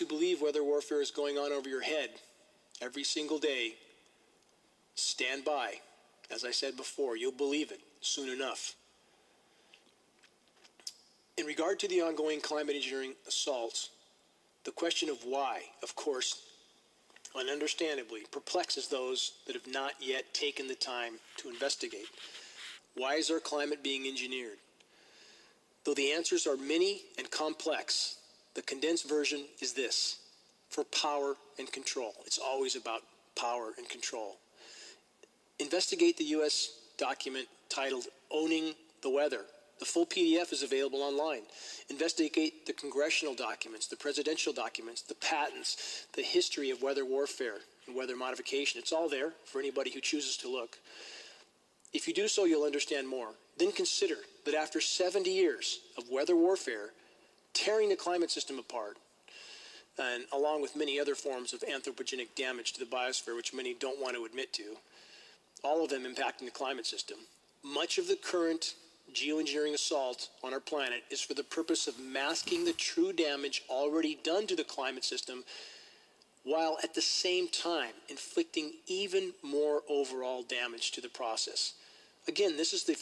to believe weather warfare is going on over your head every single day, stand by. As I said before, you'll believe it soon enough. In regard to the ongoing climate engineering assaults, the question of why, of course, and understandably perplexes those that have not yet taken the time to investigate. Why is our climate being engineered? Though the answers are many and complex, the condensed version is this for power and control. It's always about power and control. Investigate the U.S. document titled Owning the Weather. The full PDF is available online. Investigate the congressional documents, the presidential documents, the patents, the history of weather warfare and weather modification. It's all there for anybody who chooses to look. If you do so, you'll understand more. Then consider that after 70 years of weather warfare, tearing the climate system apart, and along with many other forms of anthropogenic damage to the biosphere, which many don't want to admit to, all of them impacting the climate system. Much of the current geoengineering assault on our planet is for the purpose of masking the true damage already done to the climate system while at the same time inflicting even more overall damage to the process. Again, this is the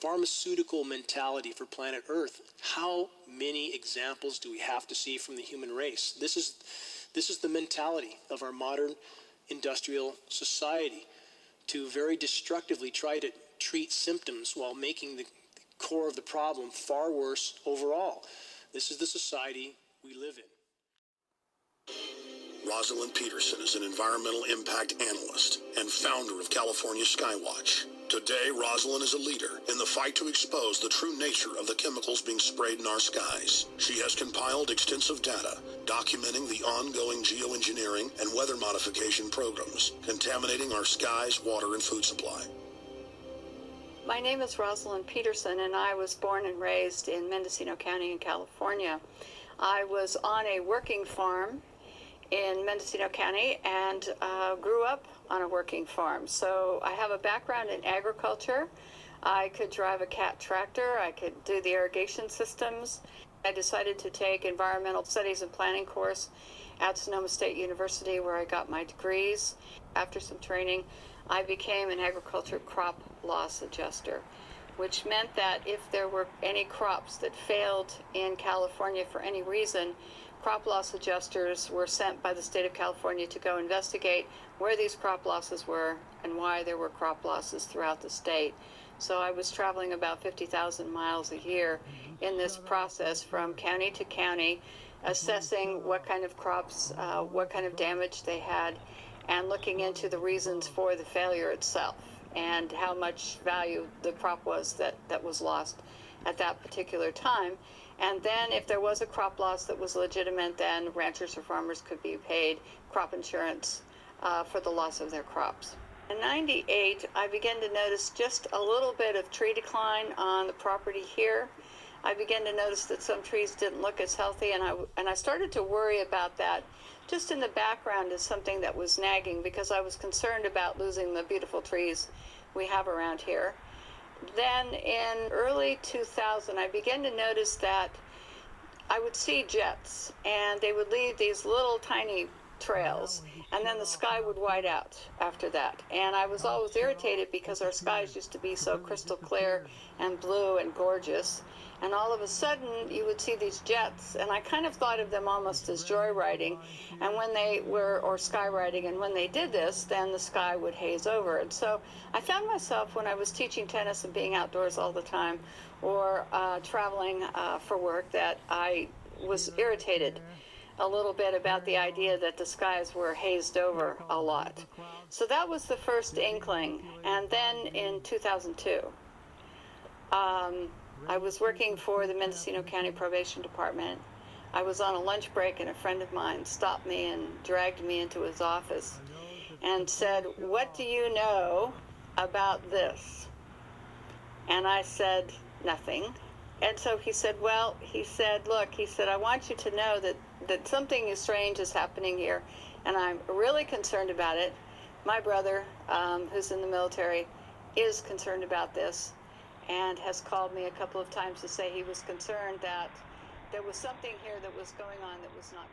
pharmaceutical mentality for planet Earth. How many examples do we have to see from the human race? This is, this is the mentality of our modern industrial society to very destructively try to treat symptoms while making the core of the problem far worse overall. This is the society we live in. Rosalind Peterson is an environmental impact analyst and founder of California Skywatch. Today, Rosalind is a leader in the fight to expose the true nature of the chemicals being sprayed in our skies. She has compiled extensive data documenting the ongoing geoengineering and weather modification programs contaminating our skies, water, and food supply. My name is Rosalind Peterson, and I was born and raised in Mendocino County in California. I was on a working farm in Mendocino County and uh, grew up on a working farm. So I have a background in agriculture. I could drive a cat tractor, I could do the irrigation systems. I decided to take environmental studies and planning course at Sonoma State University where I got my degrees. After some training, I became an agriculture crop loss adjuster, which meant that if there were any crops that failed in California for any reason, crop loss adjusters were sent by the state of California to go investigate where these crop losses were and why there were crop losses throughout the state. So I was traveling about 50,000 miles a year in this process from county to county, assessing what kind of crops, uh, what kind of damage they had, and looking into the reasons for the failure itself and how much value the crop was that, that was lost at that particular time. And then if there was a crop loss that was legitimate, then ranchers or farmers could be paid crop insurance uh, for the loss of their crops. In 98, I began to notice just a little bit of tree decline on the property here. I began to notice that some trees didn't look as healthy, and I, and I started to worry about that just in the background is something that was nagging because I was concerned about losing the beautiful trees we have around here. Then in early 2000, I began to notice that I would see jets and they would leave these little tiny trails and then the sky would white out after that. And i was always irritated because our skies used to be so crystal clear and blue and gorgeous. And all of a sudden you would see these jets and i kind of thought of them almost as joyriding and when they were or skywriting and when they did this then the sky would haze over. And so i found myself when i was teaching tennis and being outdoors all the time or uh, traveling uh, for work that i was irritated a little bit about the idea that the skies were hazed over a lot so that was the first inkling and then in 2002 um, I was working for the Mendocino County Probation Department. I was on a lunch break, and a friend of mine stopped me and dragged me into his office and said, What do you know about this? And I said, Nothing. And so he said, Well, he said, Look, he said, I want you to know that, that something strange is happening here, and I'm really concerned about it. My brother, um, who's in the military, is concerned about this and has called me a couple of times to say he was concerned that there was something here that was going on that was not